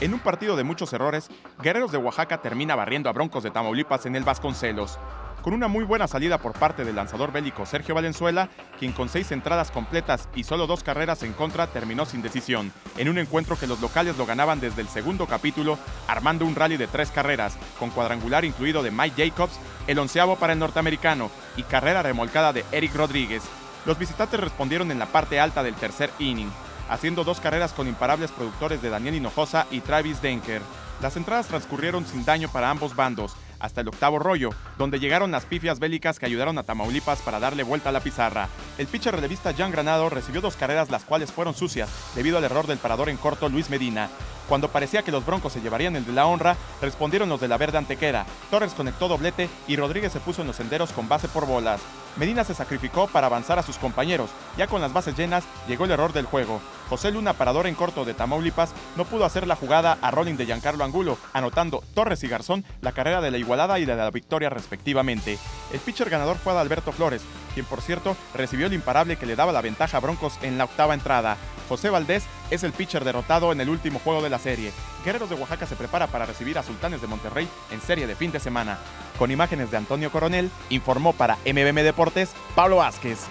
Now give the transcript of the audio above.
En un partido de muchos errores, Guerreros de Oaxaca termina barriendo a Broncos de Tamaulipas en el Vasconcelos. Con una muy buena salida por parte del lanzador bélico Sergio Valenzuela, quien con seis entradas completas y solo dos carreras en contra terminó sin decisión, en un encuentro que los locales lo ganaban desde el segundo capítulo, armando un rally de tres carreras, con cuadrangular incluido de Mike Jacobs, el onceavo para el norteamericano y carrera remolcada de Eric Rodríguez. Los visitantes respondieron en la parte alta del tercer inning, haciendo dos carreras con imparables productores de Daniel Hinojosa y Travis Denker. Las entradas transcurrieron sin daño para ambos bandos, hasta el octavo rollo, donde llegaron las pifias bélicas que ayudaron a Tamaulipas para darle vuelta a la pizarra. El pitcher relevista Jan Granado recibió dos carreras las cuales fueron sucias debido al error del parador en corto Luis Medina. Cuando parecía que los Broncos se llevarían el de la honra, respondieron los de la verde antequera. Torres conectó doblete y Rodríguez se puso en los senderos con base por bolas. Medina se sacrificó para avanzar a sus compañeros. Ya con las bases llenas, llegó el error del juego. José Luna, parador en corto de Tamaulipas, no pudo hacer la jugada a rolling de Giancarlo Angulo, anotando Torres y Garzón la carrera de la igualada y de la victoria respectivamente. El pitcher ganador fue Adalberto Flores, quien por cierto recibió el imparable que le daba la ventaja a Broncos en la octava entrada. José Valdés es el pitcher derrotado en el último juego de la serie. Guerreros de Oaxaca se prepara para recibir a Sultanes de Monterrey en serie de fin de semana. Con imágenes de Antonio Coronel, informó para MBM Deportes Pablo Vázquez.